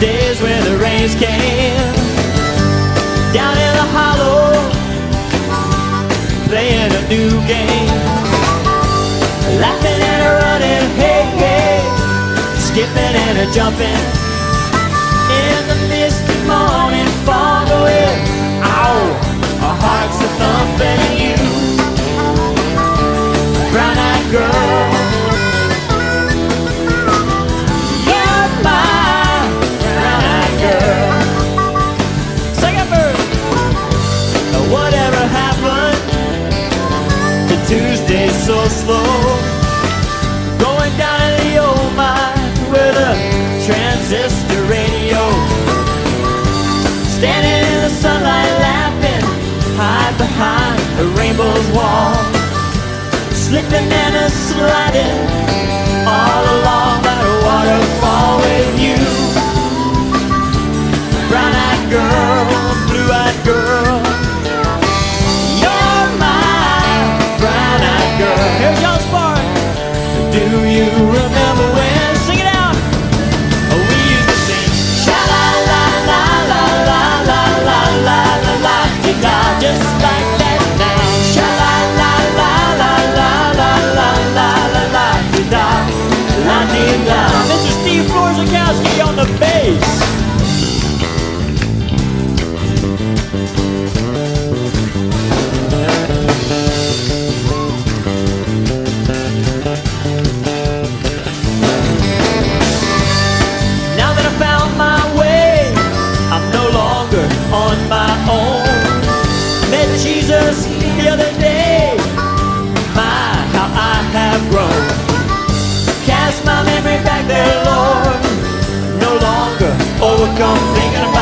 days where the rains came. Down in the hollow Playing a new game. Laughing and running, hey, hey. Skipping and jumping. In the misty morning fog away. Ow, our hearts are thumping you. Brown-eyed girl. slipping and a sliding all along that waterfall with you. Brown eyed girl, blue eyed girl. You're my brown eyed girl. Here's y'all's. Do you remember? and down. Mr. Steve Florzakowski on the bass. on my own. Met Jesus the other day. I'm thinking about